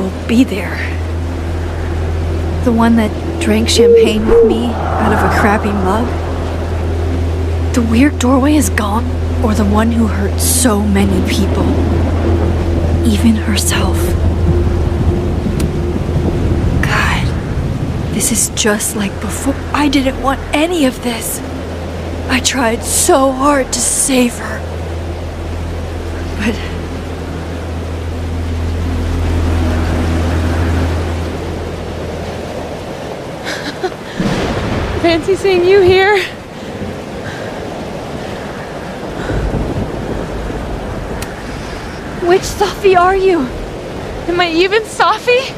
will be there? The one that drank champagne with me out of a crappy mug? The weird doorway is gone? Or the one who hurt so many people? Even herself. God, this is just like before. I didn't want any of this. I tried so hard to save her. But Fancy seeing you here. which Safi are you? Am I even Safi?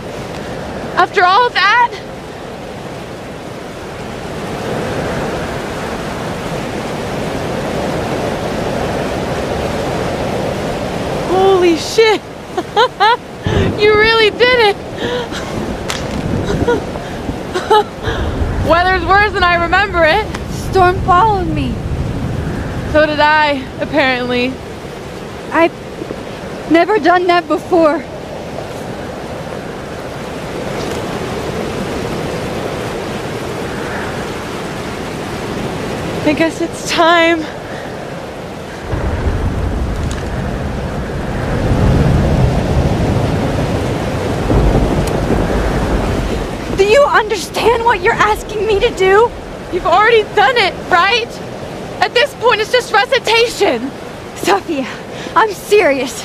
After all of that? Holy shit! you really did it! Weather's worse than I remember it. Storm followed me. So did I, apparently. I've never done that before. I guess it's time. Understand what you're asking me to do? You've already done it, right? At this point, it's just recitation. Safi, I'm serious.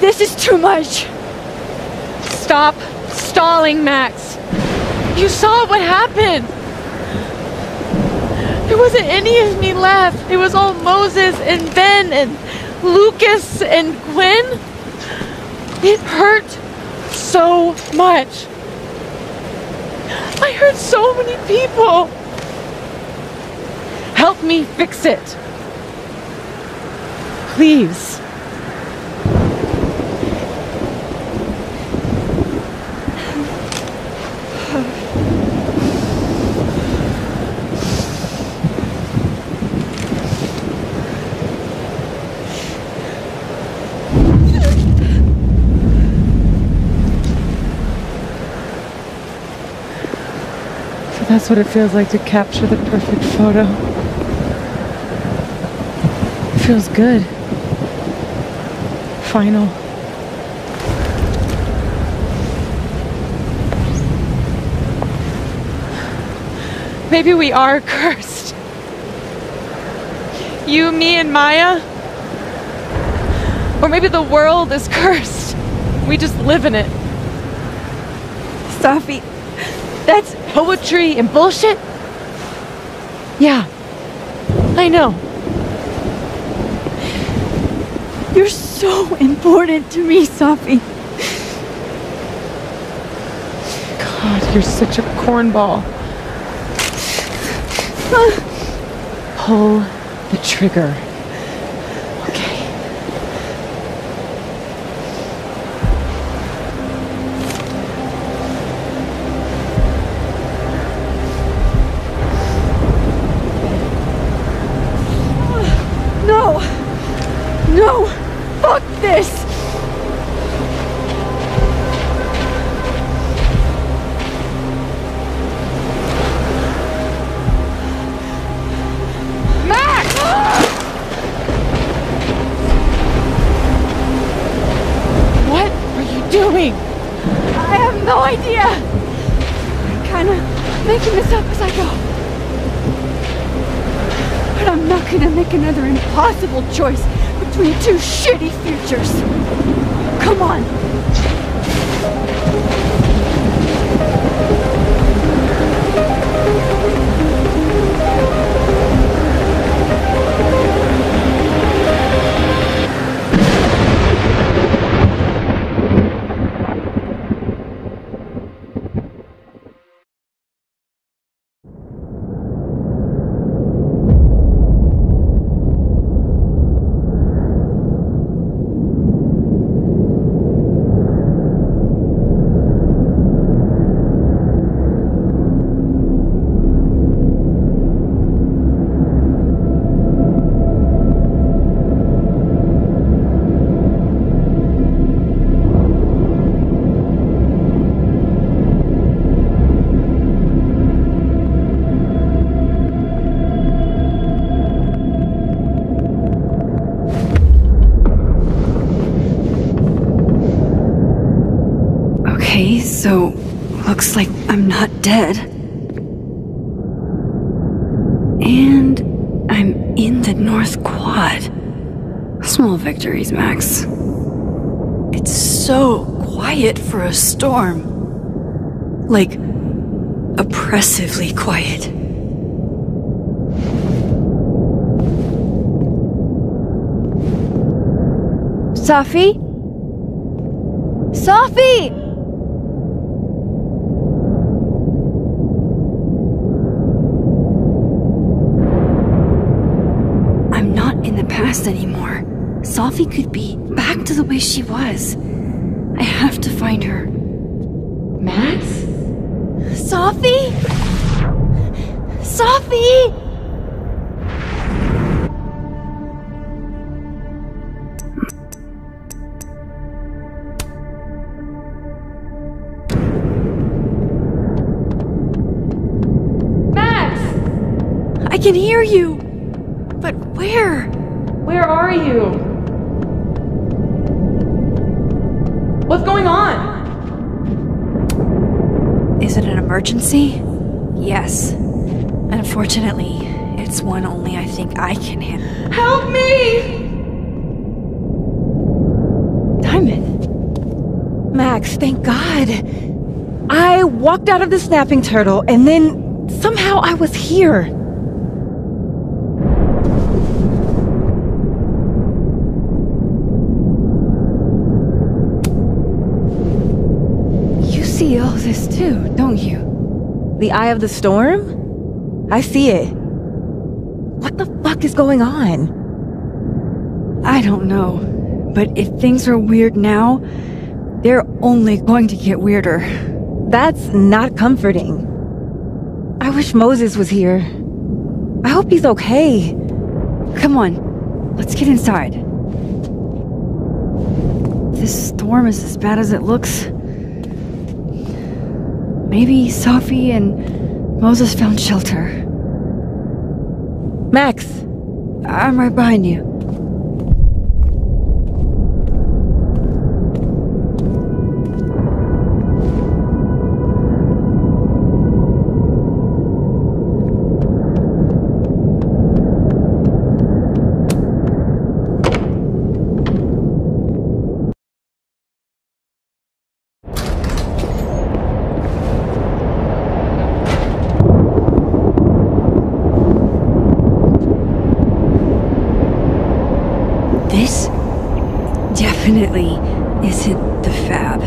This is too much. Stop stalling, Max. You saw what happened. There wasn't any of me left. It was all Moses and Ben and Lucas and Gwen. It hurt so much. I hurt so many people. Help me fix it. Please. So that's what it feels like to capture the perfect photo. It feels good. Final. Maybe we are cursed. You, me, and Maya. Or maybe the world is cursed. We just live in it. That's Poetry and bullshit? Yeah. I know. you're so important to me, Safi. God, you're such a cornball. Pull the trigger. Not dead. And I'm in the North Quad. Small victories, Max. It's so quiet for a storm. Like, oppressively quiet. Safi? I'm not past anymore. Safi could be back to the way she was. I have to find her. Max? Safi? Safi! Max! I can hear you! But where? Where are you? What's going on? Is it an emergency? Yes. Unfortunately, it's one only I think I can handle. Help me! Diamond! Max, thank God. I walked out of the snapping turtle and then somehow I was here. You see all this too, don't you? The eye of the storm? I see it. What the fuck is going on? I don't know. But if things are weird now, they're only going to get weirder. That's not comforting. I wish Moses was here. I hope he's okay. Come on, let's get inside. This storm is as bad as it looks. Maybe Safi and Moses found shelter. Max, I'm right behind you. Isn't the fab.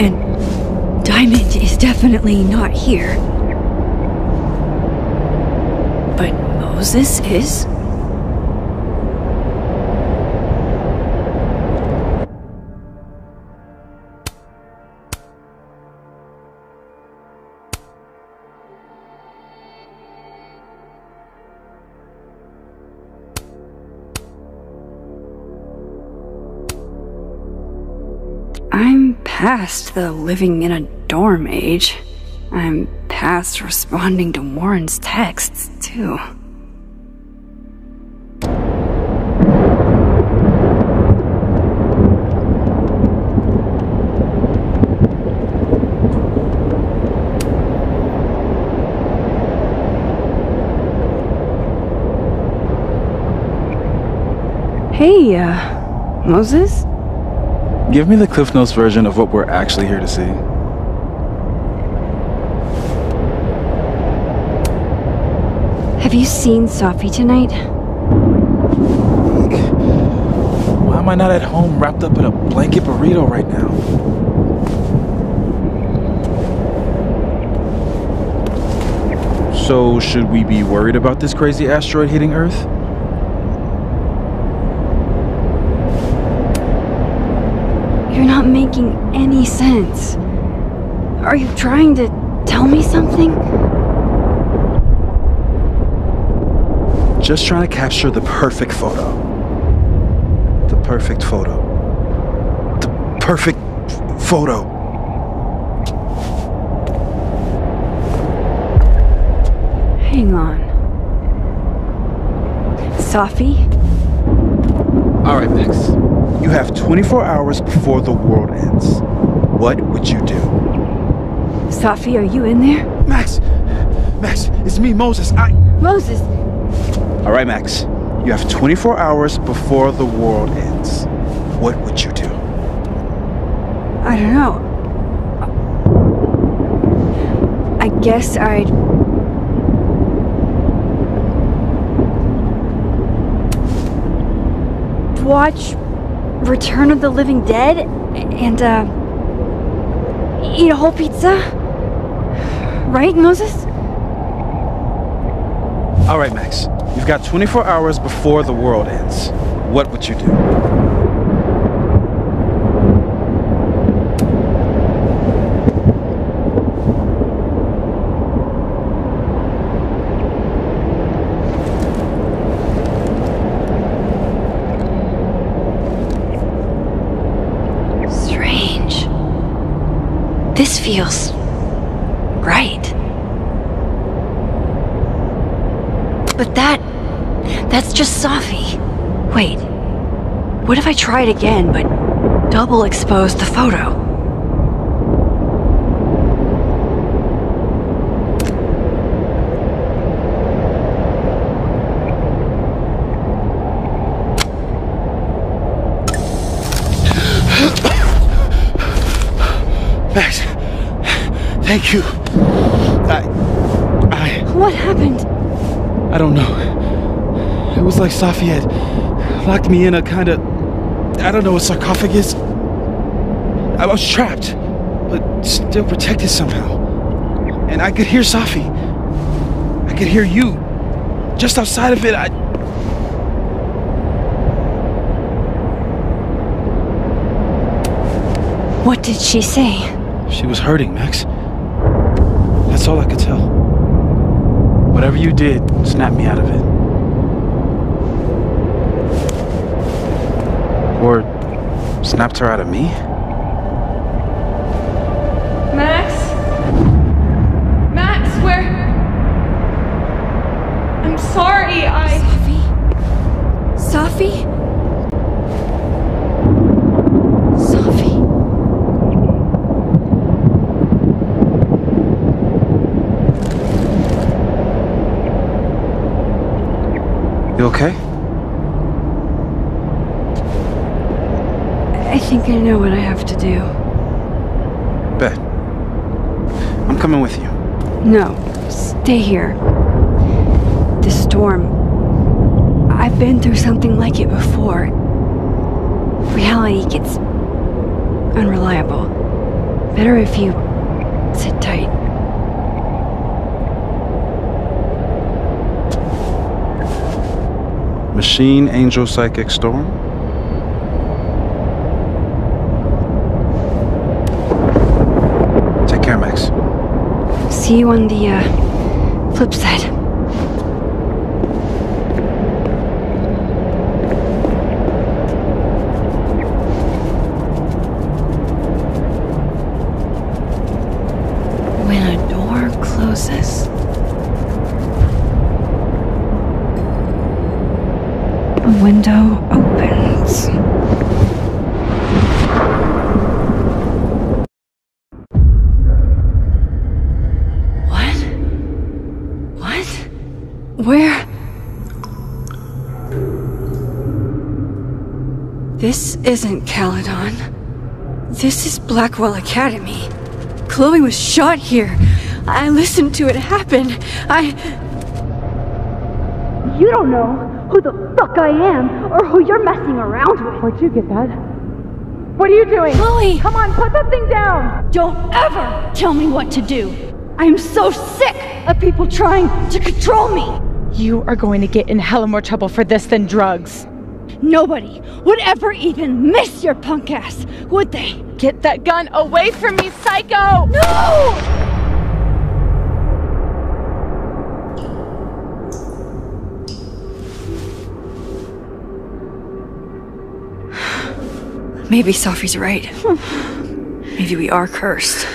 And Diamond is definitely not here. But Moses is? Past the living in a dorm age. I'm past responding to Warren's texts, too. Hey, uh, Moses? Give me the Cliff Notes version of what we're actually here to see. Have you seen Safi tonight? Why am I not at home wrapped up in a blanket burrito right now? So, should we be worried about this crazy asteroid hitting Earth? You're not making any sense. Are you trying to tell me something? Just trying to capture the perfect photo. The perfect photo. The perfect photo. Hang on. Safi? All right, Max. You have 24 hours before the world ends. What would you do? Safi, are you in there? Max! Max, it's me, Moses. I. Moses, All right, Max. You have 24 hours before the world ends. What would you do? I don't know. I guess I'd. Watch Return of the Living Dead and, uh. Eat a whole pizza? Right, Moses? All right, Max. You've got 24 hours before the world ends. What would you do? Strange. This feels. right. But that. that's just Safi. Wait. What if I tried again, but double expose the photo? Max, thank you. I. I. What happened? I don't know. It was like Safi had locked me in a kind of. I don't know, a sarcophagus. I was trapped, but still protected somehow. And I could hear Safi. I could hear you. Just outside of it, I. What did she say? She was hurting, Max. That's all I could tell. Whatever you did, snap me out of it. Or snapped her out of me? Max? Max, where? I'm sorry, I. Safi? Safi? Safi. You okay? I think I know what I have to do. Bet. I'm coming with you. No, stay here. This storm. I've been through something like it before. Reality gets unreliable. Better if you Machine Angel Psychic Storm? Take care, Max. See you on the uh, flip side. Caledon. This is Blackwell Academy. Chloe was shot here. I listened to it happen. I. You don't know who the fuck I am or who you're messing around with. Where'd you get that? What are you doing? Chloe! Come on, put that thing down! Don't ever tell me what to do. I am so sick of people trying to control me. You are going to get in hella more trouble for this than drugs. Nobody would ever even miss your punk ass, would they? Get that gun away from me, psycho! No! Maybe Safi's right. Maybe we are cursed.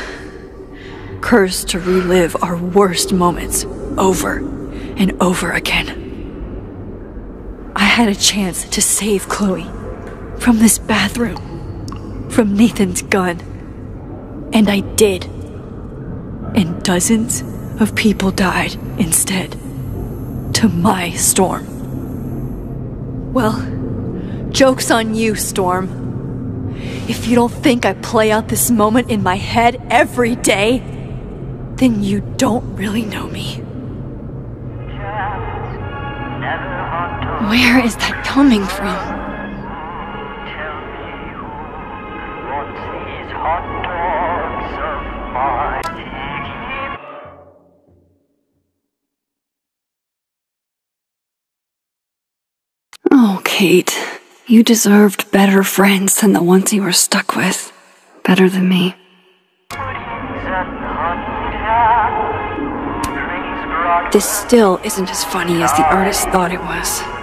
Cursed to relive our worst moments over and over again. Had a chance to save Chloe from this bathroom, from Nathan's gun, and I did. and dozens of people died instead. To my Storm. Well, joke's on you, Storm. If you don't think I play out this moment in my head every day, then you don't really know me. Where is that coming from? Oh, Kate, you deserved better friends than the ones you were stuck with. Better than me. This still isn't as funny as the artist thought it was.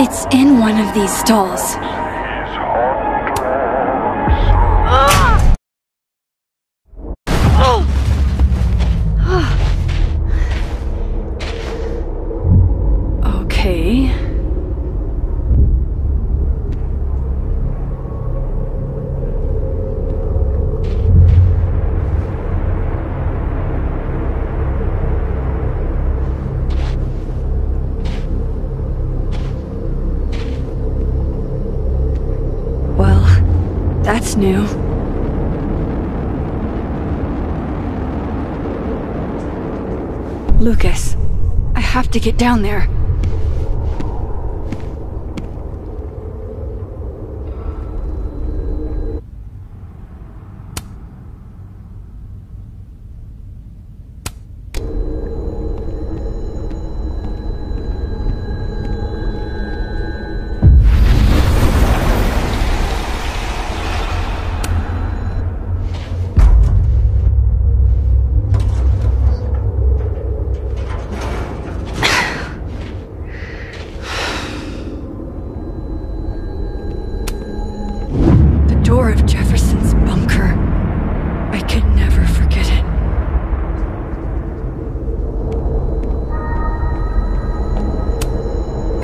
It's in one of these stalls. To get down there.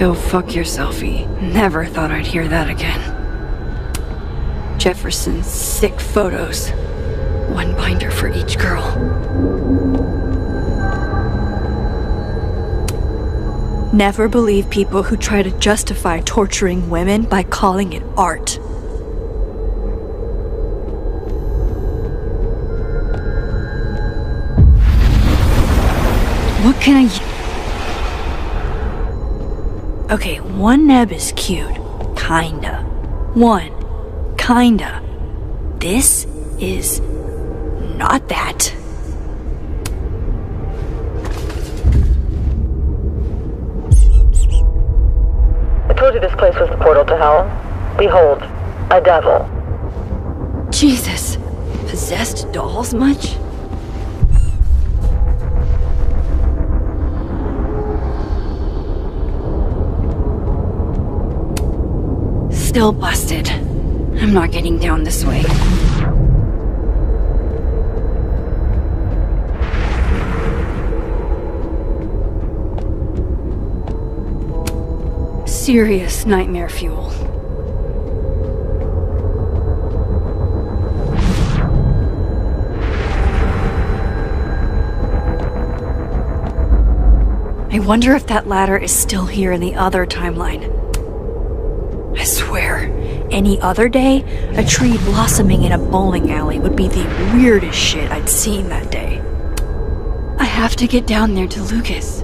Go fuck yourselfie. Never thought I'd hear that again. Jefferson's sick photos. One binder for each girl. Never believe people who try to justify torturing women by calling it art. What can I. Okay, one neb is cute. Kinda. One. Kinda. This is. not that. I told you this place was the portal to hell. Behold, a devil. Jesus. Possessed dolls much? Still busted. I'm not getting down this way. Serious nightmare fuel. I wonder if that ladder is still here in the other timeline. Any other day, a tree blossoming in a bowling alley would be the weirdest shit I'd seen that day. I have to get down there to Lucas.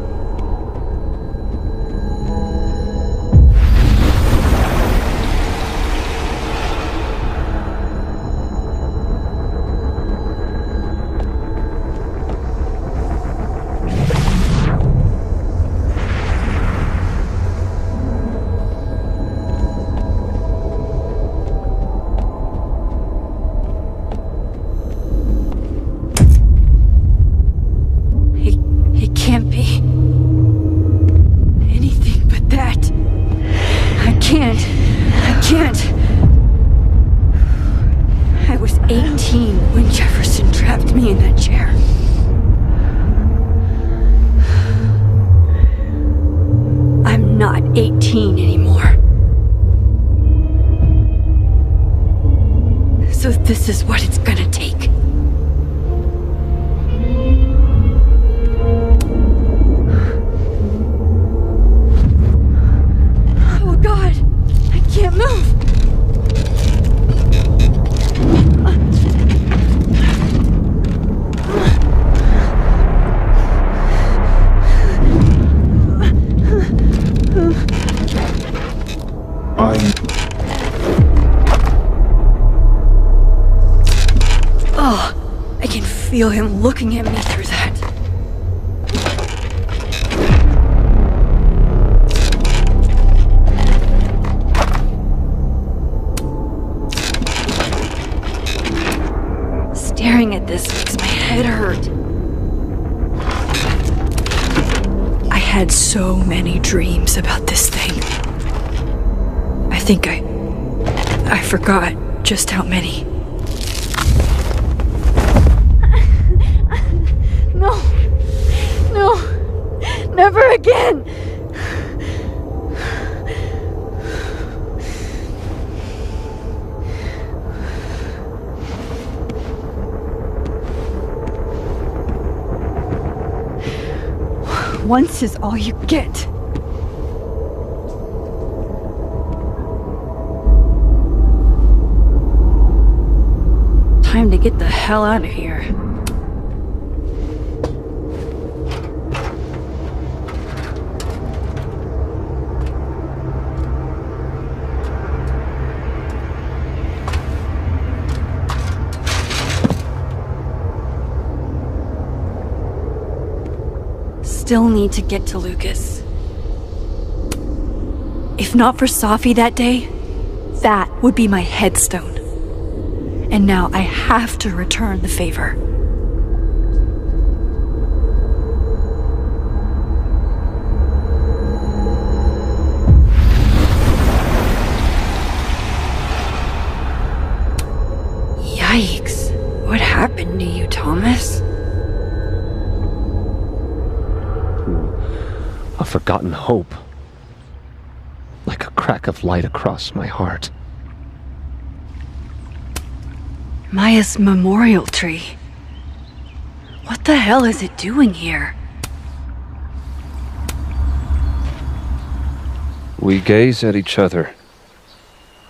You get. Time to get the hell out of here. Still need to get to Lucas. If not for Safi that day, that would be my headstone. And now I have to return the favor. Light across my heart. Maya's memorial tree. What the hell is it doing here? We gaze at each other.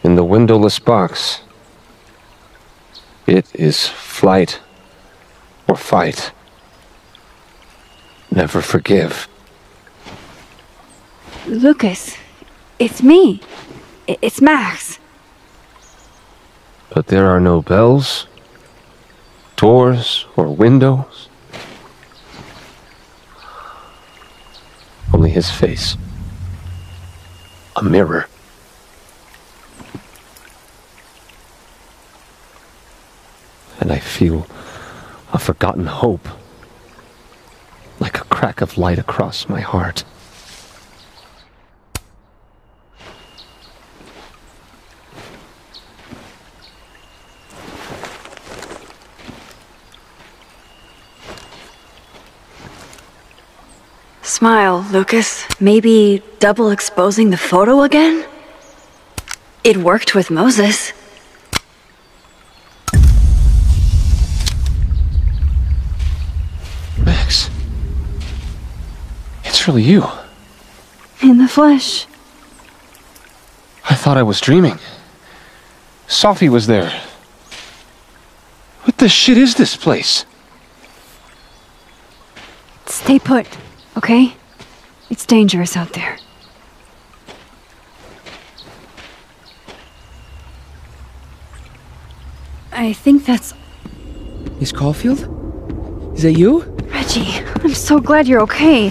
In the windowless box. It is flight or fight. Never forgive. Lucas, it's me. It's Max. But there are no bells, doors, or windows. Only his face. A mirror. And I feel a forgotten hope. Like a crack of light across my heart. Smile, Lucas. Maybe double exposing the photo again? It worked with Moses. Max. It's really you. In the flesh. I thought I was dreaming. Safi was there. What the shit is this place? Stay put, okay? It's dangerous out there. I think that's Miss Caulfield? Is that you? Reggie. I'm so glad you're okay.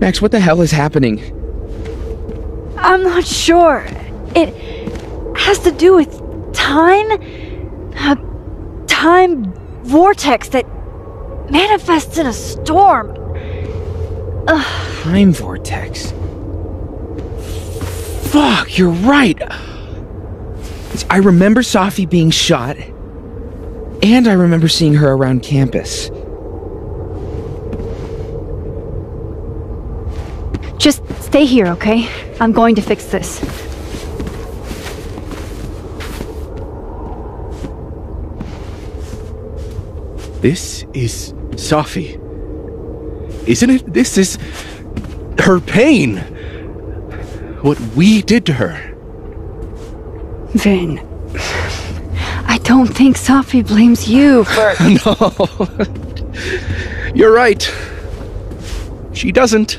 Max, what the hell is happening? I'm not sure. It has to do with time. A time vortex that manifests in a storm. Time vortex. Fuck, you're right. I remember Safi being shot, and I remember seeing her around campus. Just stay here, okay? I'm going to fix this. This is Safi. Isn't it? This is her pain. What we did to her. Vinh. I don't think Safi blames you for. no. You're right. She doesn't.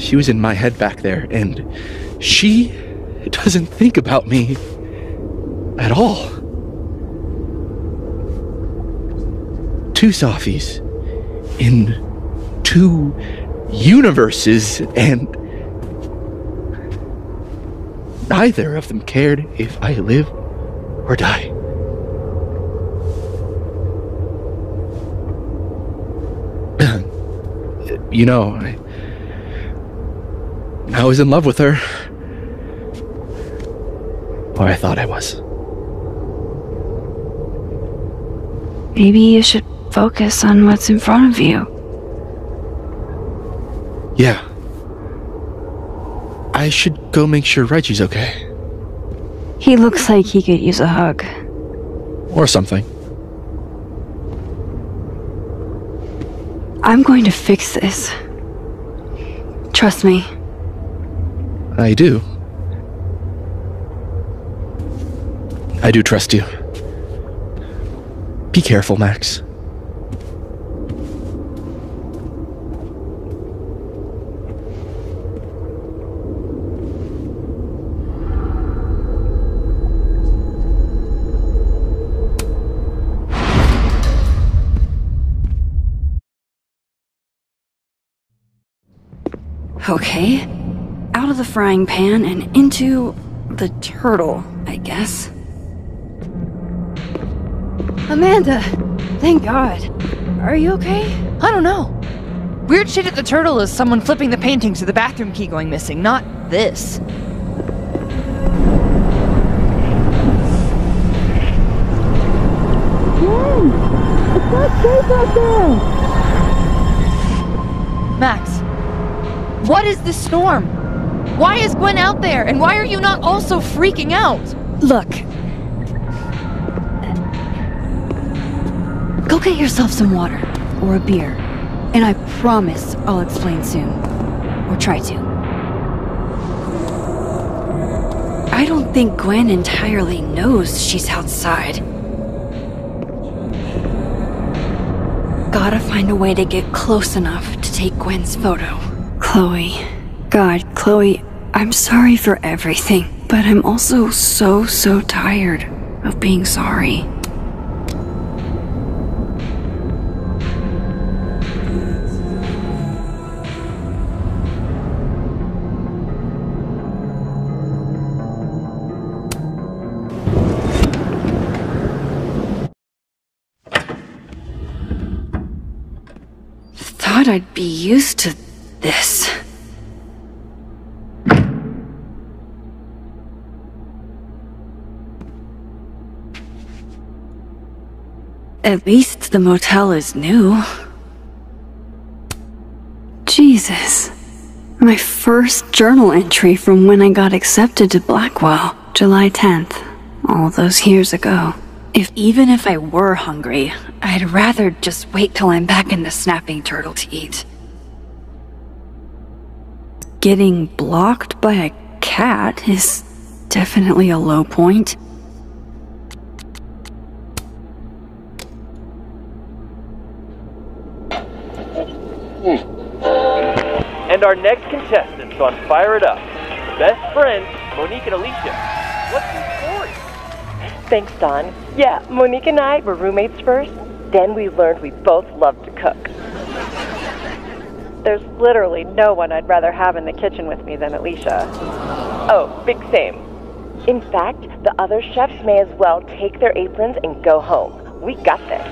She was in my head back there, and she doesn't think about me at all. Two Safis in two universes, and neither of them cared if I live or die. you know, I, I was in love with her. Or I thought I was. Maybe you should focus on what's in front of you. Yeah. I should go make sure Reggie's okay. He looks like he could use a hug. Or something. I'm going to fix this. Trust me. I do. I do trust you. Be careful, Max. Okay. Out of the frying pan and into the turtle, I guess. Amanda! Thank God. Are you okay? I don't know. Weird shit at the turtle is someone flipping the paintings or the bathroom key going missing, not this. Max, what is this storm? Why is Gwen out there, and why are you not also freaking out? Look. Go get yourself some water or a beer, and I promise I'll explain soon. Or try to. I don't think Gwen entirely knows she's outside. Gotta find a way to get close enough to take Gwen's photo. Chloe. God, Chloe, I'm sorry for everything, but I'm also so, so tired of being sorry. Thought I'd be used to this. At least the motel is new. Jesus. My first journal entry from when I got accepted to Blackwell, July 10th, all those years ago. If even if I were hungry, I'd rather just wait till I'm back in the snapping turtle to eat. Getting blocked by a cat is definitely a low point. Hmm. And our next contestants on Fire It Up. Best friends, Monique and Alicia. What's your story? Thanks, Don. Yeah, Monique and I were roommates first. Then we learned we both loved to cook. There's literally no one I'd rather have in the kitchen with me than Alicia. Oh, big same. In fact, the other chefs may as well take their aprons and go home. We got this.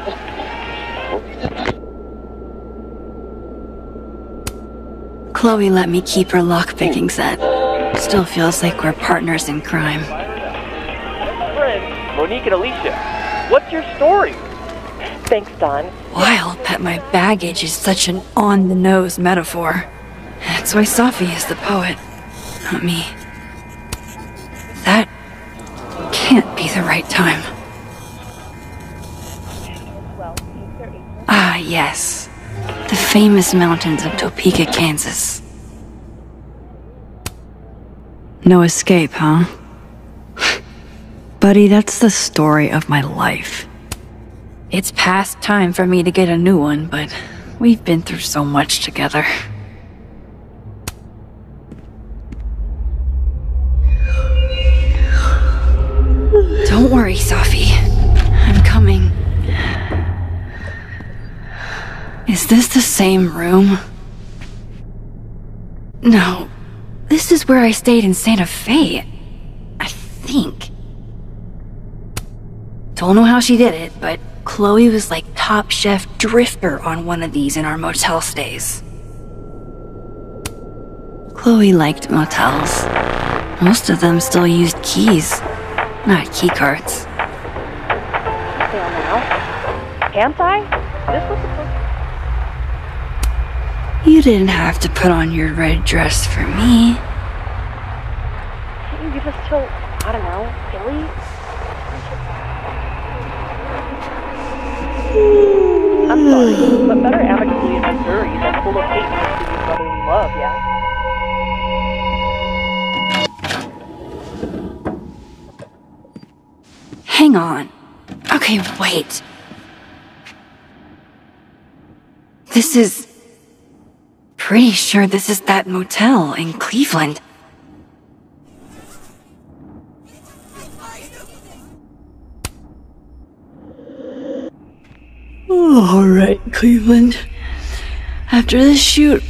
Chloe let me keep her lockpicking set. Still feels like we're partners in crime. Best friends, Monique and Alicia. What's your story? Thanks, Don. Wild pet my baggage is such an on the nose metaphor. That's why Safi is the poet, not me. That can't be the right time. Ah, yes. The famous mountains of Topeka, Kansas. No escape, huh? Buddy, that's the story of my life. It's past time for me to get a new one, but we've been through so much together. Don't worry, Safi. I'm coming. Is this the same room? No. This is where I stayed in Santa Fe. I think. Don't know how she did it, but Chloe was like top chef drifter on one of these in our motel stays. Chloe liked motels. Most of them still used keys, not keycards. Fail now? Can't I? This was supposed You didn't have to put on your red dress for me. Can't you give us till, I don't know, I'm sorry, but better amicably in Missouri than full of hate and your brotherly love, yeah? Hang on. Okay, wait. This is. Pretty sure this is that motel in Cleveland. Alright, Cleveland. After this shoot,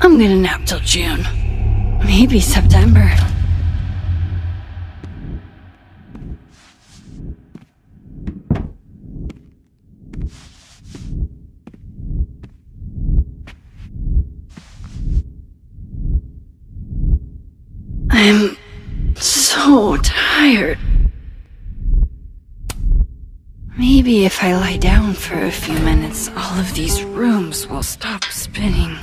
I'm gonna nap till June. Maybe September. I'm so tired. Maybe if I lie down for a few minutes, all of these rooms will stop spinning.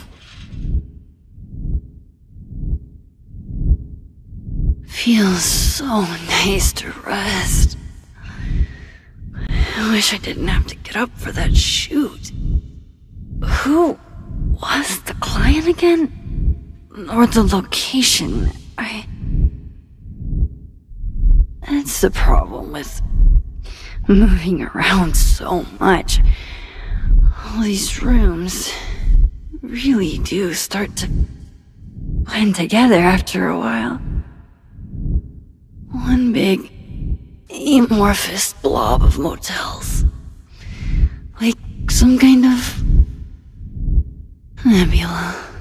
Feels so nice to rest. I wish I didn't have to get up for that shoot. Who was the client again? Or the location? I. That's the problem with moving around so much. All these rooms really do start to blend together after a while. One big amorphous blob of motels. Like some kind of nebula.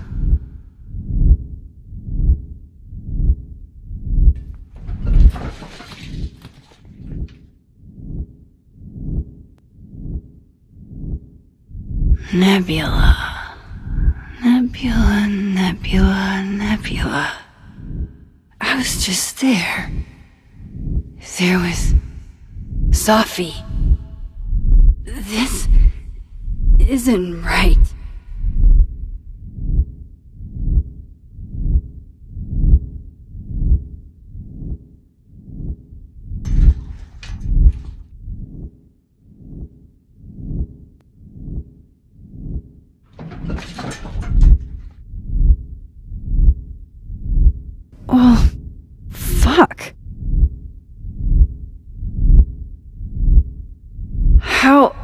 Nebula. Nebula, nebula, nebula. I was just there. There was Safi. This isn't right. Oh, fuck. How.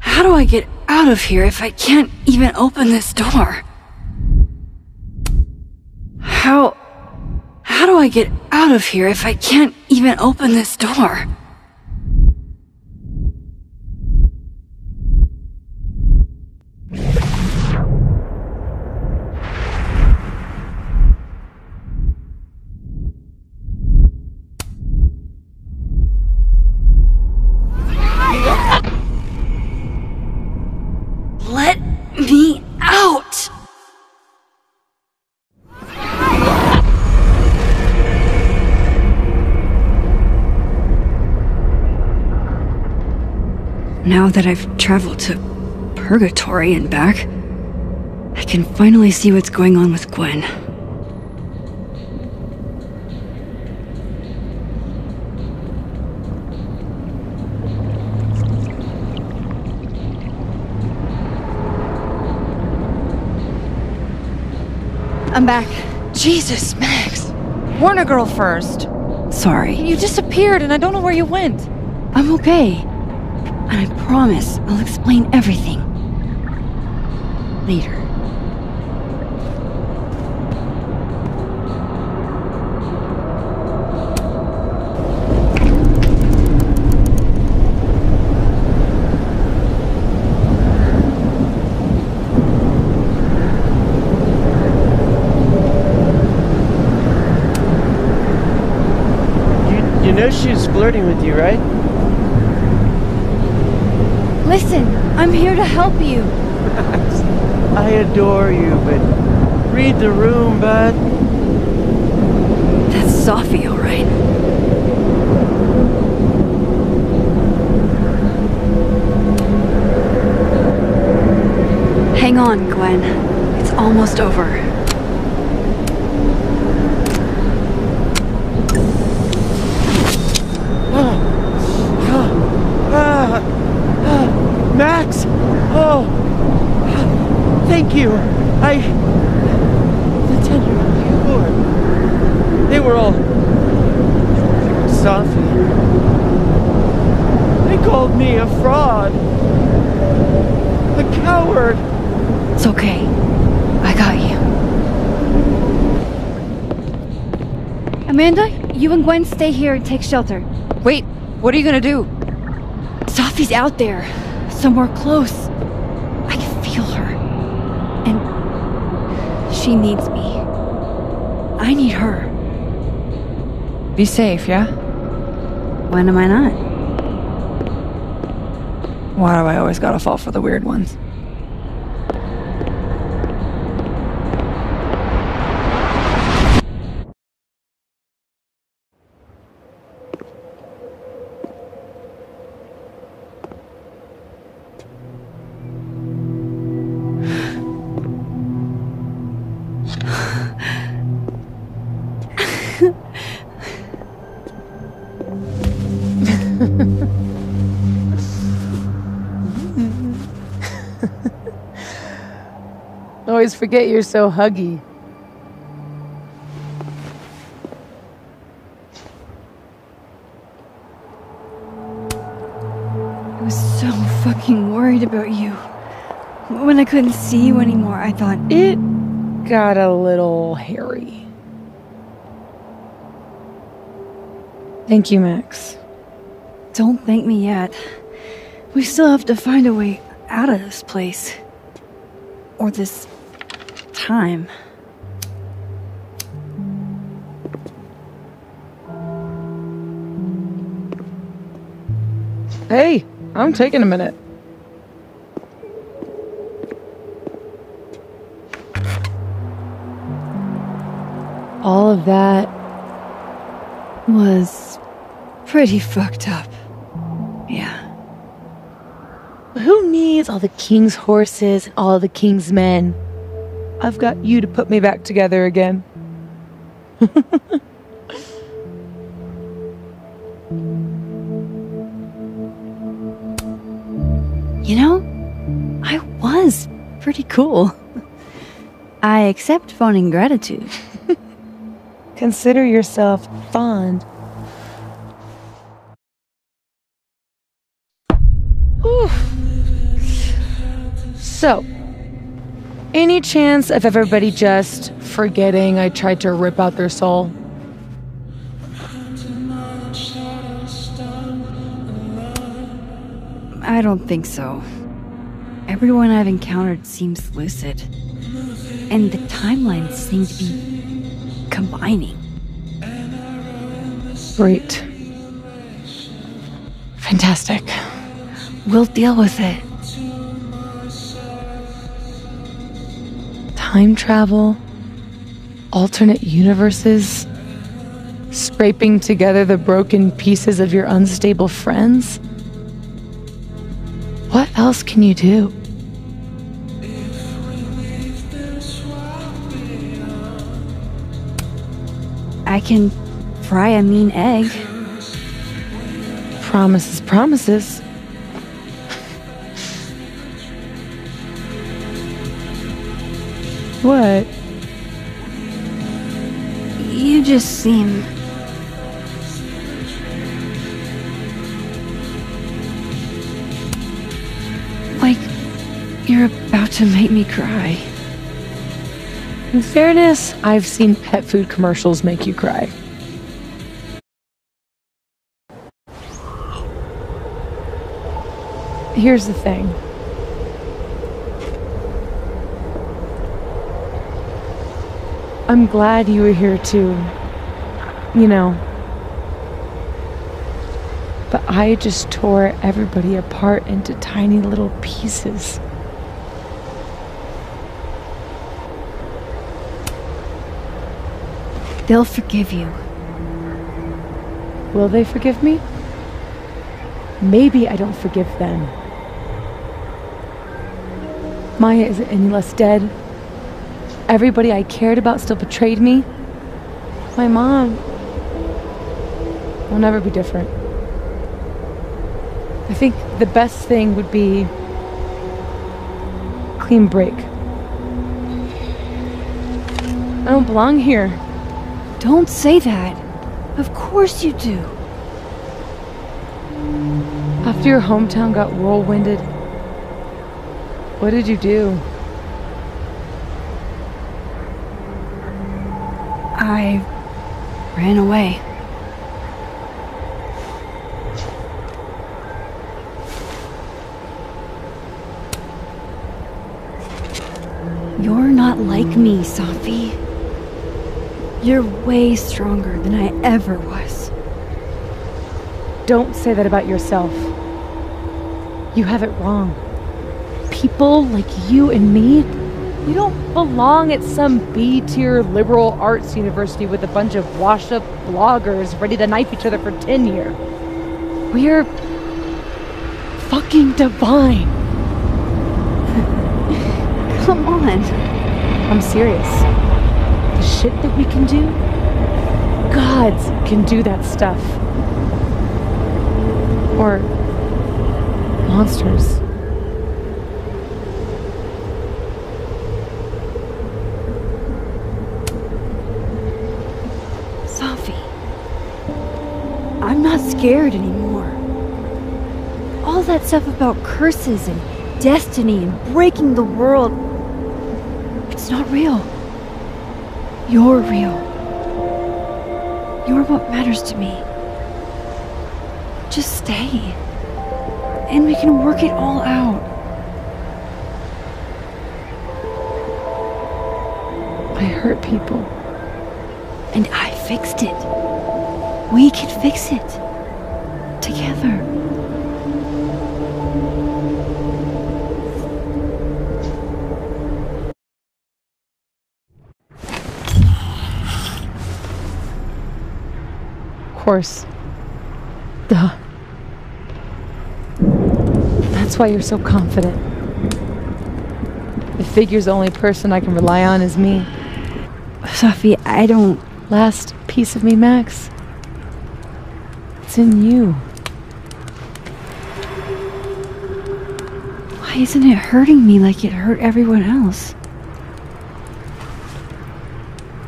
How do I get out of here if I can't even open this door? How. How do I get out of here if I can't even open this door? Let me out! Now that I've traveled to Purgatory and back, I can finally see what's going on with Gwen. I'm back. Jesus, Max. Warn a girl first. Sorry. You disappeared and I don't know where you went. I'm okay. And I promise I'll explain everything. Later. You, know she was flirting with you, right? Listen, I'm here to help you. I adore you, but read the room, bud. That's Safi, all right. Hang on, Gwen. It's almost over. Ah, ah, Max! Oh! Thank you! I. The tender Lord. They were all. Safi. They called me a fraud. A coward. It's okay. I got you. Amanda, you and Gwen stay here and take shelter. Wait, what are you gonna do? Safi's out there, somewhere close. She needs me. I need her. Be safe, yeah? When am I not? Why do I always gotta fall for the weird ones? Always forget you're so huggy. I was so fucking worried about you. When I couldn't see you anymore, I thought, It got a little hairy. Thank you, Max. don't thank me yet. We still have to find a way out of this place. Or this time. Hey, I'm taking a minute. All of that Was pretty fucked up. Yeah. Who needs all the king's horses and all the king's men? I've got you to put me back together again. You know, I was pretty cool. I accept fawning gratitude. Consider yourself fond. So, any chance of everybody just forgetting I tried to rip out their soul? I don't think so. Everyone I've encountered seems lucid. And the timelines seem to be combining. Great. Fantastic. We'll deal with it. time travel, alternate universes, scraping together the broken pieces of your unstable friends? What else can you do? I can fry a mean egg. Promises, promises. What? You just seem. like you're about to make me cry. In fairness, I've seen pet food commercials make you cry. Here's the thing. I'm glad you were here too. You know. But I just tore everybody apart into tiny little pieces. They'll forgive you. Will they forgive me? Maybe I don't forgive them. Maya isn't any less dead. Everybody I cared about still betrayed me. My mom will never be different. I think the best thing would be clean break. I don't belong here. Don't say that. Of course you do. After your hometown got whirlwinded, what did you do? I ran away. You're not like me, Safi. You're way stronger than I ever was. Don't say that about yourself. You have it wrong. People like you and me, we don't belong at some B tier liberal arts university with a bunch of washed up bloggers ready to knife each other for tenure. We're fucking divine. Come on. I'm serious. The shit that we can do, gods can do that stuff. Or monsters. Safi. I'm not scared anymore. All that stuff about curses and destiny and breaking the world. It's not real. You're real. You're what matters to me. Just stay. And we can work it all out. I hurt people. And I fixed it. We can fix it. Together. Of course. Duh. That's why you're so confident. The figure's the only person I can rely on is me. Safi, I don't. Last piece of me, Max. It's in you. Isn't it hurting me like it hurt everyone else?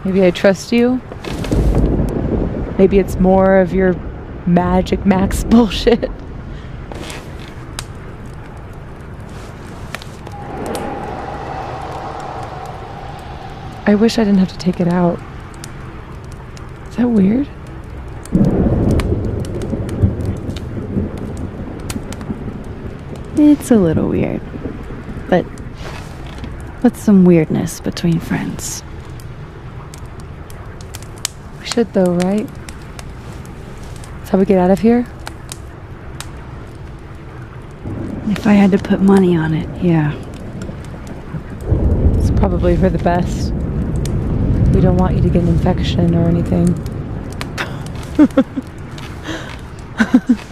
Maybe I trust you. Maybe it's more of your magic Max bullshit. I wish I didn't have to take it out. Is that weird? It's a little weird. But. With some weirdness between friends. We should, though, right? That's how we get out of here? If I had to put money on it, yeah. It's probably for the best. We don't want you to get an infection or anything.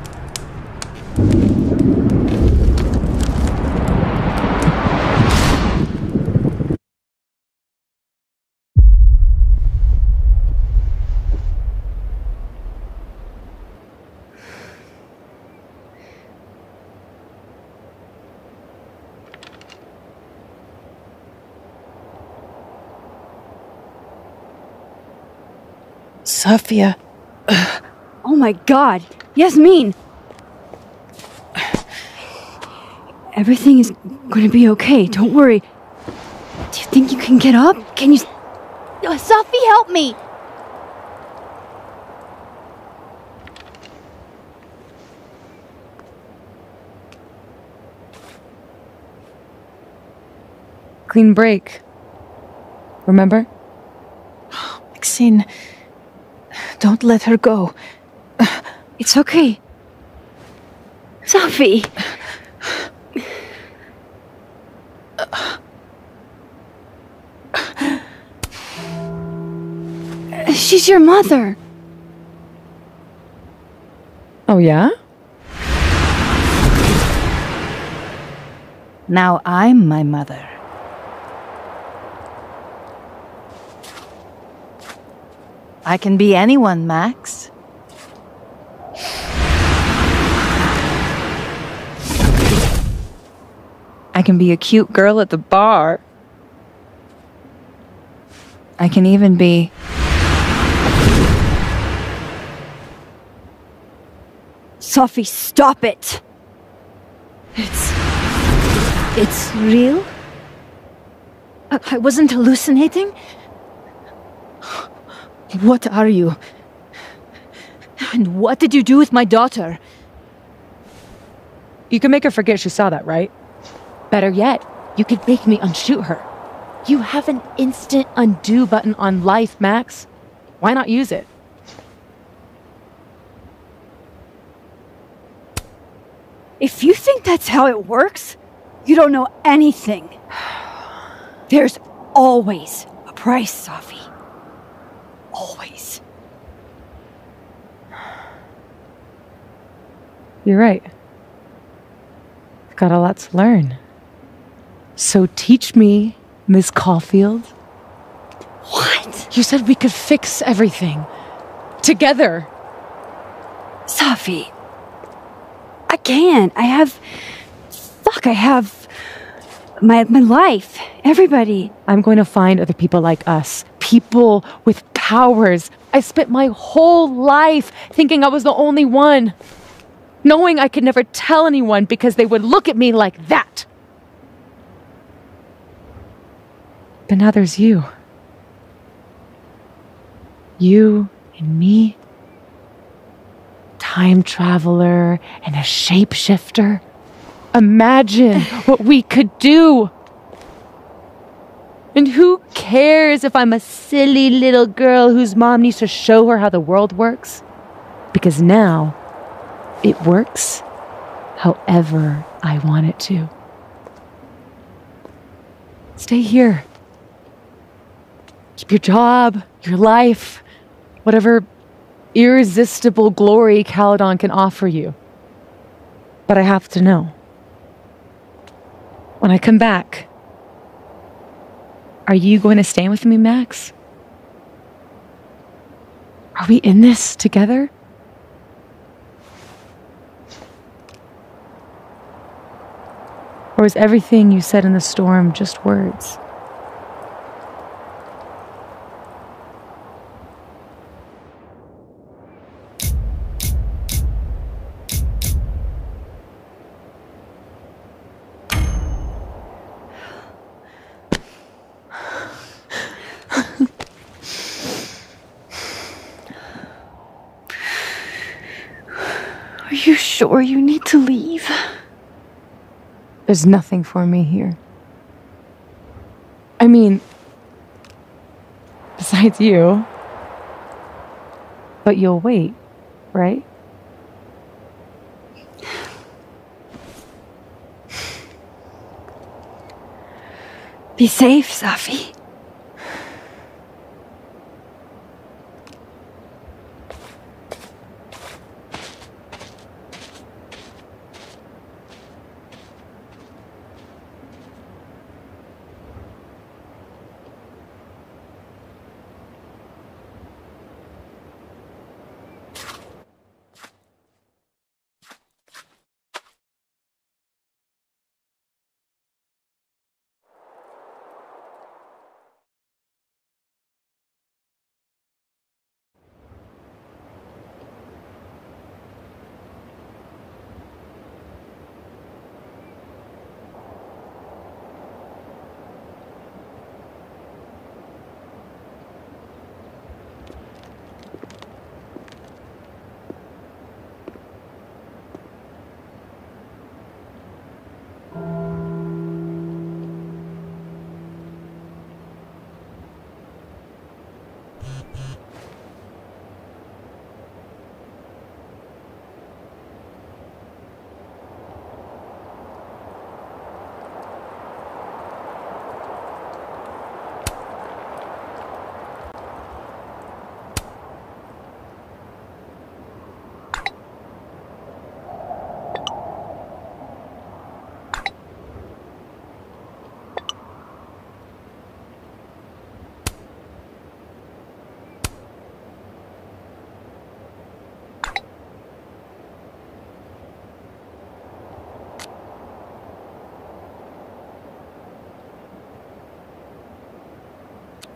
Safia. Oh my god. Yasmin! Everything is gonna be okay. Don't worry. Do you think you can get up? Can you. Uh, Safi, help me! Clean break. Remember? Maxine, don't let her go. It's okay. Safi! She's your mother. Oh, yeah? Now I'm my mother. I can be anyone, Max. I can be a cute girl at the bar. I can even be. Safi, stop it! It's. It's real? I, I wasn't hallucinating? What are you? And what did you do with my daughter? You can make her forget she saw that, right? Better yet, you could make me unshoot her. You have an instant undo button on life, Max. Why not use it? If you think that's how it works, you don't know anything. There's always a price, Safi. Always. You're right. I've got a lot to learn. So teach me, Miss Caulfield. What? You said we could fix everything. Together. Safi. I can't. I have. Fuck, I have. My, my life. Everybody. I'm going to find other people like us. People with powers. I spent my whole life thinking I was the only one. Knowing I could never tell anyone because they would look at me like that. But now there's you. You and me. Time traveler and a shapeshifter. Imagine what we could do. And who cares if I'm a silly little girl whose mom needs to show her how the world works? Because now it works however I want it to. Stay here. Keep your job, your life, whatever irresistible glory Caledon can offer you. But I have to know. When I come back, are you going to stay with me, Max? Are we in this together? Or is everything you said in the storm just words? Are you sure you need to leave? There's nothing for me here. I mean, besides you. But you'll wait, right? Be safe, Safi.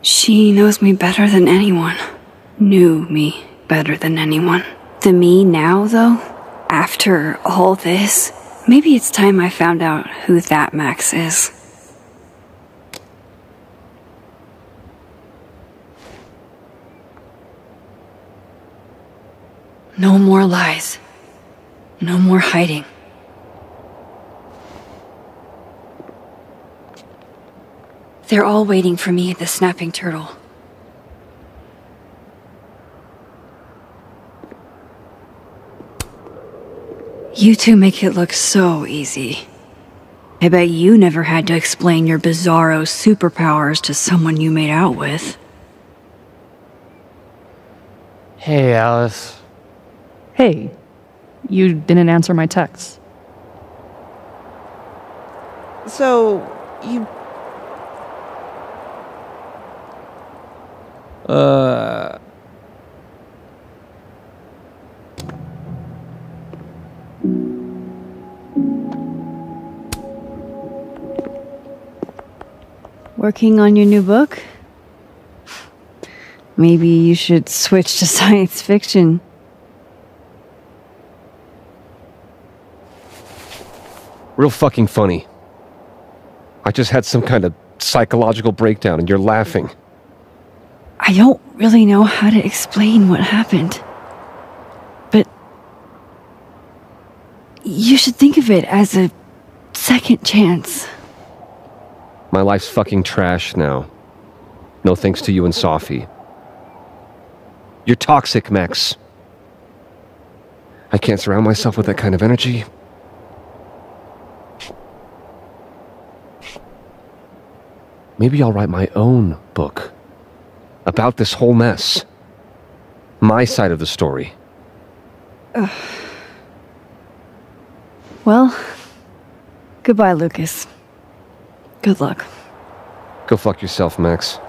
She knows me better than anyone. Knew me better than anyone. The me now, though, after all this, maybe it's time I found out who that Max is. No more lies. No more hiding. They're all waiting for me at the Snapping Turtle. You two make it look so easy. I bet you never had to explain your bizarro superpowers to someone you made out with. Hey, Alice. Hey, you didn't answer my texts. So, you. Uh. Working on your new book? Maybe you should switch to science fiction. Real fucking funny. I just had some kind of psychological breakdown and you're laughing. I don't really know how to explain what happened. But. You should think of it as a second chance. My life's fucking trash now. No thanks to you and Safi. You're toxic, Max. I can't surround myself with that kind of energy. Maybe I'll write my own book about this whole mess. My side of the story. Ugh. Well, goodbye, Lucas. Good luck. Go fuck yourself, Max.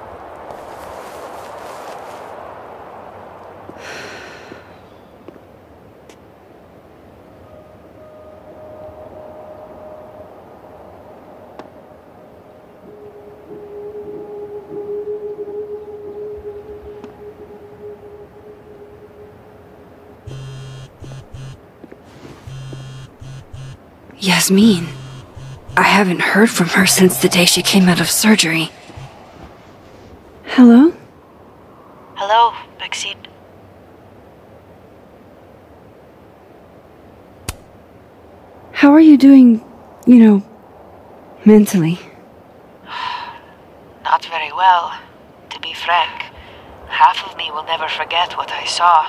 Yasmin. I haven't heard from her since the day she came out of surgery. Hello? Hello, Maxine. How are you doing, you know, mentally? Not very well, to be frank. Half of me will never forget what I saw.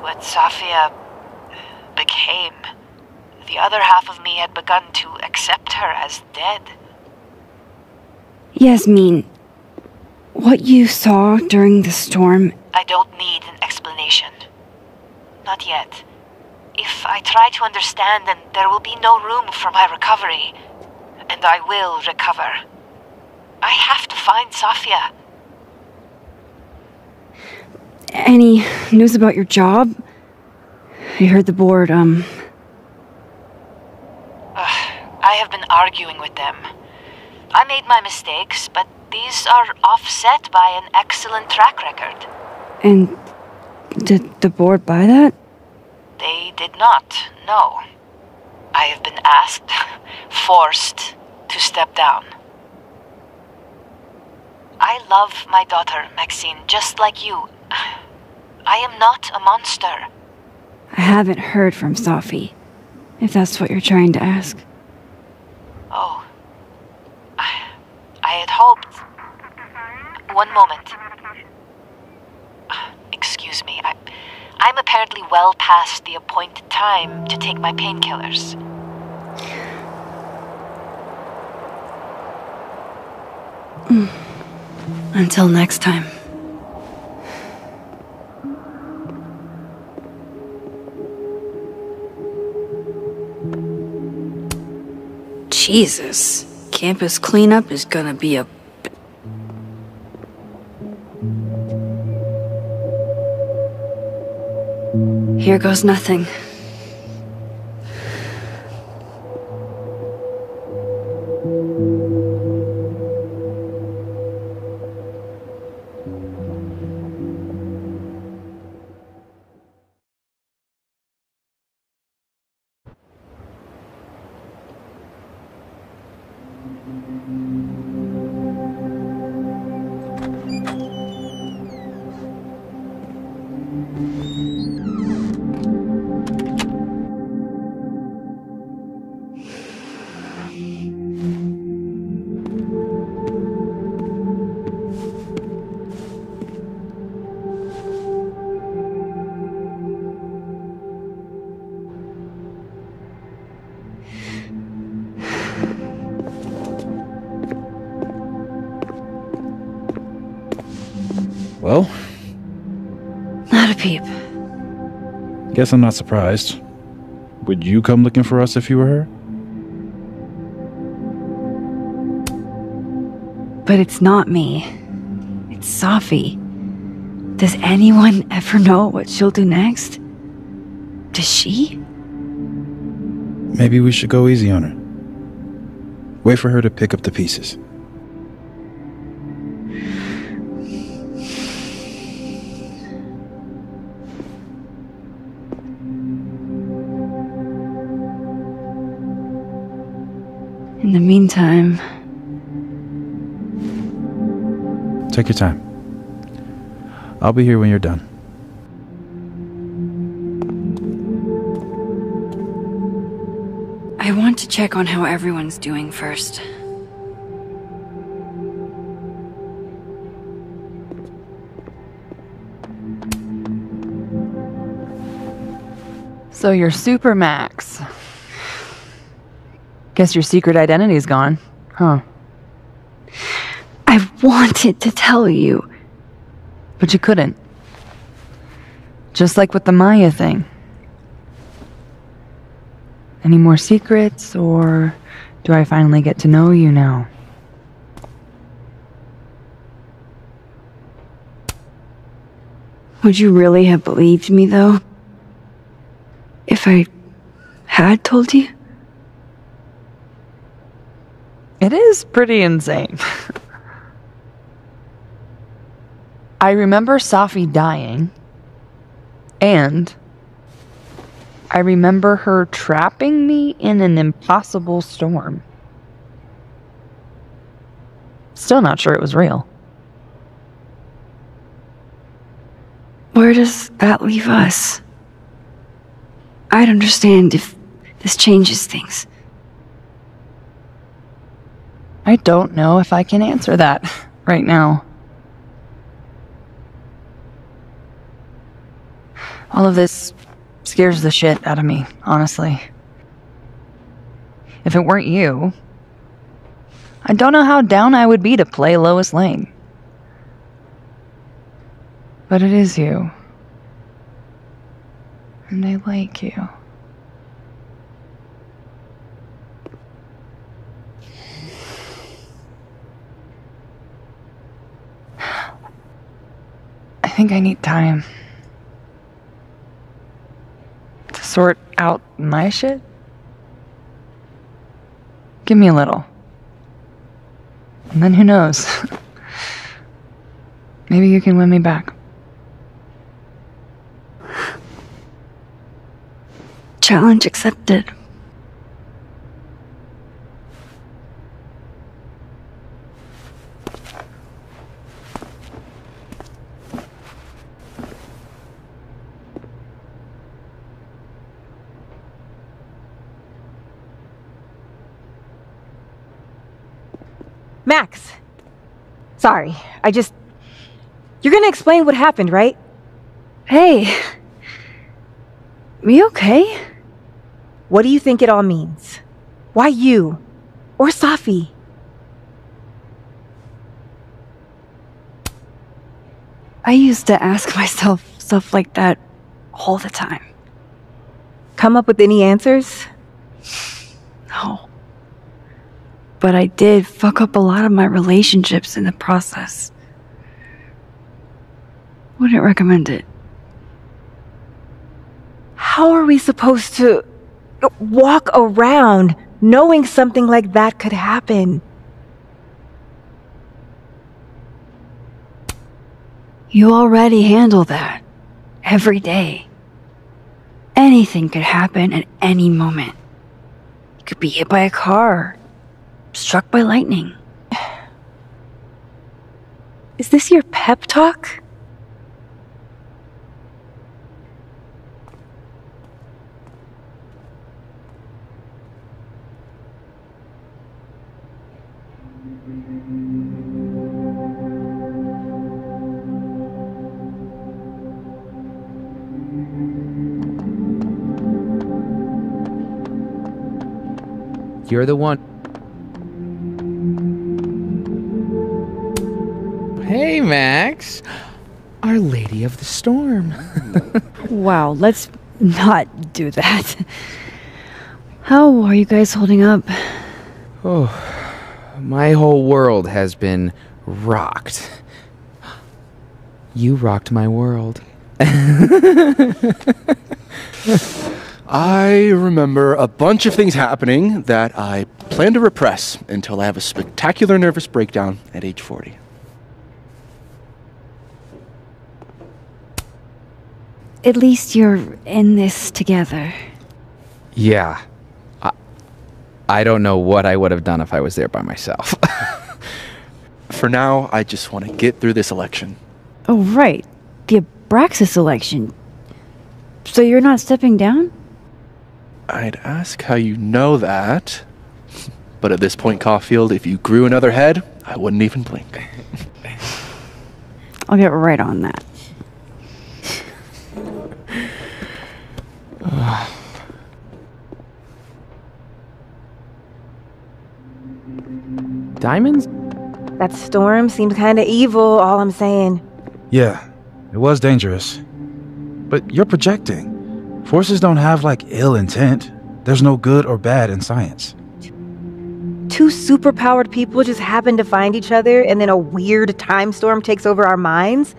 What Safia became. The other half of me had begun to accept her as dead. Yasmin, what you saw during the storm, I don't need an explanation. Not yet. If I try to understand, then there will be no room for my recovery. And I will recover. I have to find Safia. any news about your job? I heard the board, um, I have been arguing with them. I made my mistakes, but these are offset by an excellent track record. and did the board buy that? They did not, no. I have been asked, forced to step down. I love my daughter, Maxine, just like you. I am not a monster. I haven't heard from Safi, if that's what you're trying to ask. Oh. I, I had hoped. One moment. Excuse me. I, I'm apparently well past the appointed time to take my painkillers. Mm. Until next time. Jesus. Campus cleanup is gonna be a. Here goes nothing. Guess I'm not surprised. Would you come looking for us if you were her? But it's not me. It's Safi. Does anyone ever know what she'll do next? Does she? Maybe we should go easy on her. Wait for her to pick up the pieces. Your time. I'll be here when you're done. I want to check on how everyone's doing first. So you're Super Max. Guess your secret identity's gone, huh? I wanted to tell you. But you couldn't. Just like with the Maya thing. Any more secrets, or do I finally get to know you now? Would you really have believed me, though? If I had told you? It is pretty insane. I remember Safi dying, and I remember her trapping me in an impossible storm. Still not sure it was real. Where does that leave us? I'd understand if this changes things. I don't know if I can answer that right now. All of this scares the shit out of me, honestly. If it weren't you, I don't know how down I would be to play Lois Lane. But it is you. And I like you. I think I need time to sort out my shit. Give me a little. And then who knows? Maybe you can win me back. Challenge accepted. Max! Sorry, I just. You're gonna explain what happened, right? Hey. Me okay? What do you think it all means? Why you? Or Safi? I used to ask myself stuff like that all the time. Come up with any answers? No. But I did fuck up a lot of my relationships in the process. Wouldn't recommend it. How are we supposed to walk around knowing something like that could happen? You already handle that every day. Anything could happen at any moment. You could be hit by a car, struck by lightning. Is this your pep talk? You're the one. Hey, Max. Our Lady of the Storm. Wow, let's not do that. How are you guys holding up? Oh, my whole world has been rocked. You rocked my world. I remember a bunch of things happening that I plan to repress until I have a spectacular nervous breakdown at age 40. At least you're in this together. Yeah. I, I don't know what I would have done if I was there by myself. For now, I just want to get through this election. Oh, right. The Abraxas election. So you're not stepping down? I'd ask how you know that. But at this point, Caulfield, if you grew another head, I wouldn't even blink. I'll get right on that. Diamonds? That storm seemed kind of evil, all I'm saying. Yeah, it was dangerous. But you're projecting. Forces don't have like ill intent. There's no good or bad in science. Two superpowered people just happen to find each other and then a weird time storm takes over our minds?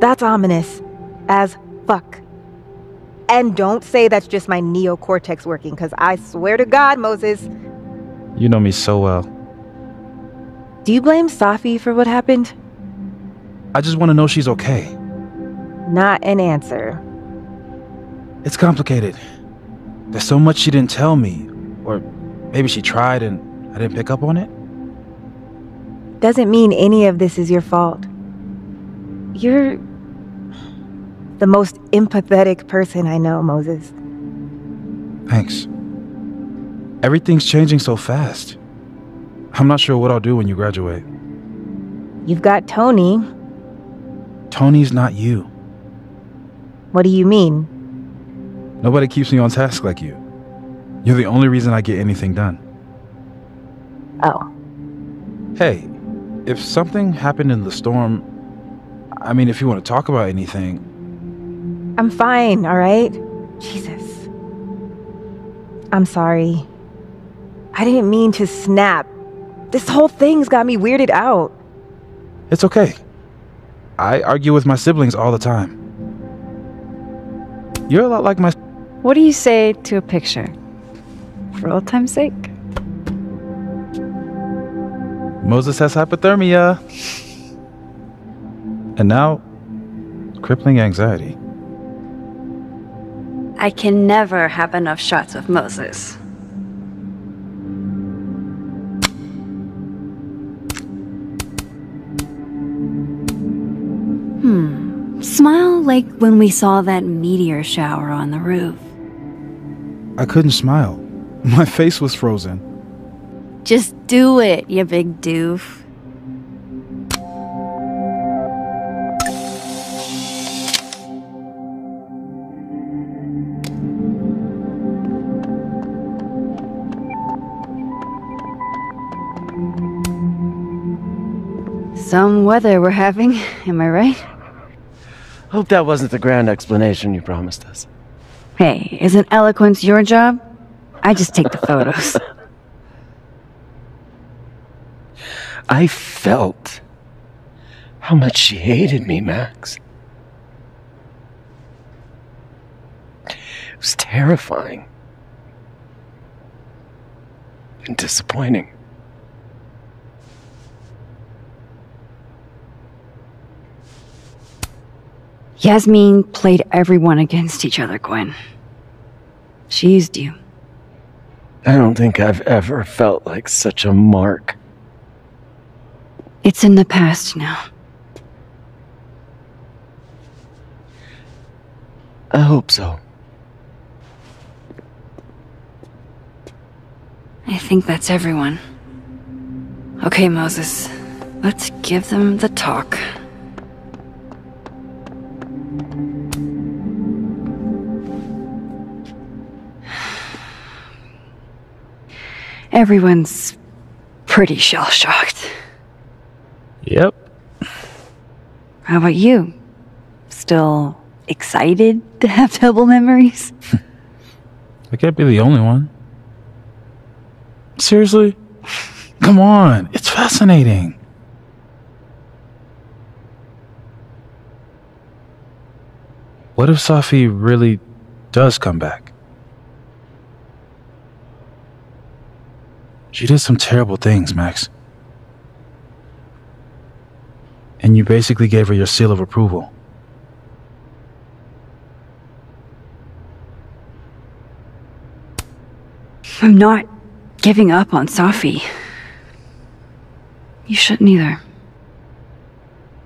That's ominous. As fuck. And don't say that's just my neocortex working, because I swear to God, Moses. You know me so well. Do you blame Safi for what happened? I just want to know she's okay. Not an answer. It's complicated. There's so much she didn't tell me. Or maybe she tried and I didn't pick up on it. Doesn't mean any of this is your fault. You're the most empathetic person I know, Moses. Thanks. Everything's changing so fast. I'm not sure what I'll do when you graduate. You've got Tony. Tony's not you. What do you mean? Nobody keeps me on task like you. You're the only reason I get anything done. Oh. Hey, if something happened in the storm, I mean, if you want to talk about anything, I'm fine, all right? Jesus. I'm sorry. I didn't mean to snap. This whole thing's got me weirded out. it's okay. I argue with my siblings all the time. You're a lot like my. What do you say to a picture? For old time's sake? Moses has hypothermia. And now, crippling anxiety. I can never have enough shots of Moses. Hmm. Smile like when we saw that meteor shower on the roof. I couldn't smile. My face was frozen. Just do it, you big doof. Some weather we're having, am I right? Hope that wasn't the grand explanation you promised us. Hey, isn't eloquence your job? I just take the photos. I felt how much she hated me, Max. It was terrifying and disappointing. Yasmin played everyone against each other, Gwen. She used you. I don't think I've ever felt like such a mark. It's in the past now. I hope so. I think that's everyone. Okay, Moses. Let's give them the talk. Everyone's pretty shell shocked. Yep. How about you? Still excited to have double memories? I can't be the only one. Seriously? Come on, it's fascinating. What if Safi really does come back? She did some terrible things, Max. And you basically gave her your seal of approval. I'm not giving up on Safi. You shouldn't either.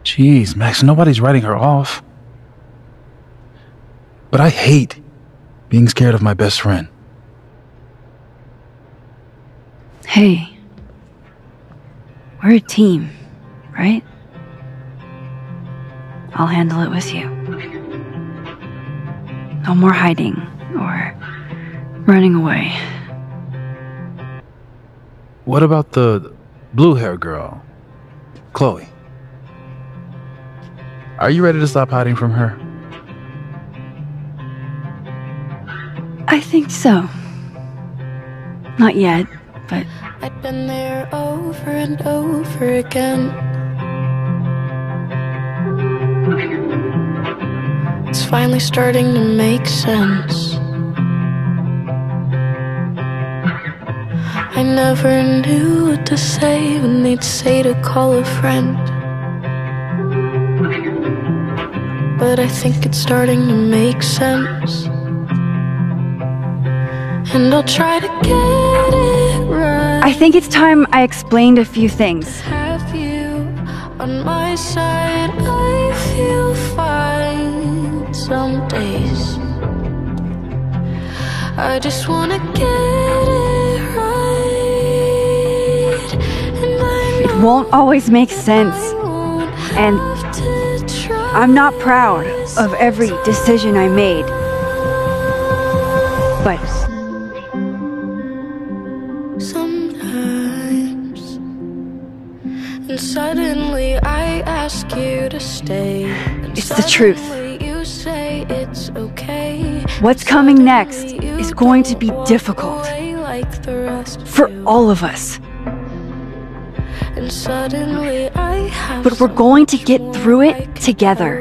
Jeez, Max, nobody's writing her off. But I hate being scared of my best friend. Hey, we're a team, right? I'll handle it with you. No more hiding or running away. What about the blue hair girl, Chloe? Are you ready to stop hiding from her? I think so. Not yet, but I'd been there over and over again. It's finally starting to make sense. I never knew what to say when they'd say to call a friend. But I think it's starting to make sense. And I'll try to get it. I think it's time I explained a few things. Have you on my side? I feel fine some days. I just wanna get it right. It won't always make sense. And I'm not proud of every decision I made. But ask you to stay. It's the truth. You say it's okay. what's coming next is going to be difficult Like the rest for all of us. And suddenly I have But we're going to get through it together.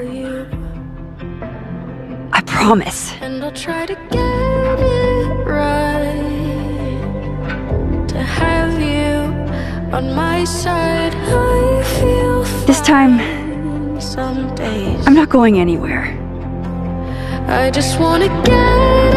I promise. And I'll try to get it right To have you on my side I feel This time, fine some days I'm not going anywhere. I just wanna get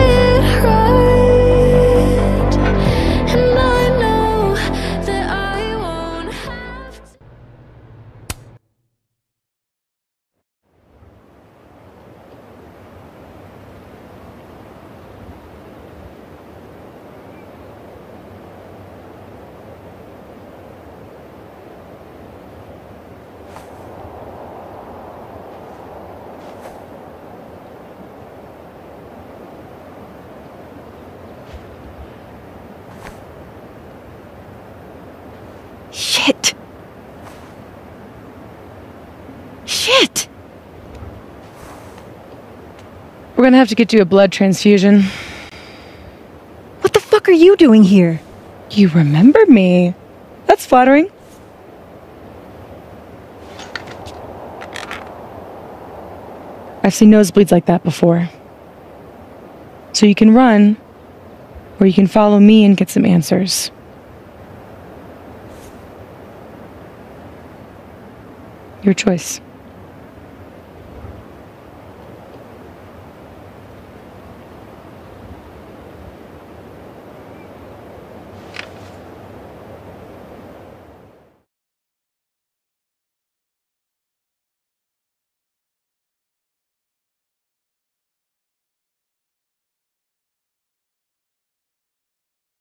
gonna have to get you a blood transfusion. What the fuck are you doing here? You remember me. That's flattering. I've seen nosebleeds like that before. So you can run, or you can follow me and get some answers. Your choice.